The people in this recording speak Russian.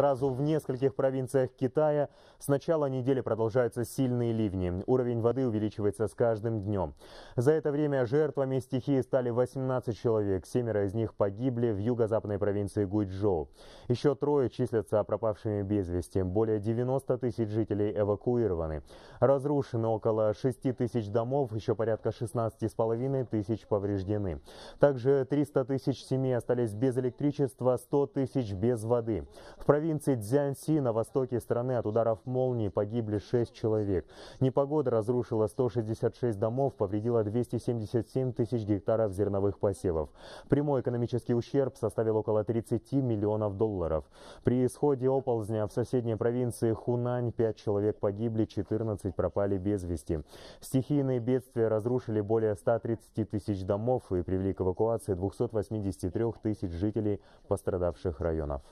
Сразу в нескольких провинциях Китая с начала недели продолжаются сильные ливни. Уровень воды увеличивается с каждым днем. За это время жертвами стихии стали 18 человек. Семеро из них погибли в юго-западной провинции Гуйчжоу. Еще трое числятся пропавшими без вести. Более 90 тысяч жителей эвакуированы. Разрушено около 6 тысяч домов, еще порядка 16,5 тысяч повреждены. Также 300 тысяч семей остались без электричества, 100 тысяч без воды. В провинции Цзянси на востоке страны от ударов молнии погибли 6 человек. Непогода разрушила 166 домов, повредила 277 тысяч гектаров зерновых посевов. Прямой экономический ущерб составил около 30 миллионов долларов. При исходе оползня в соседней провинции Хунань 5 человек погибли, 14 пропали без вести. Стихийные бедствия разрушили более 130 тысяч домов и привели к эвакуации 283 тысяч жителей пострадавших районов.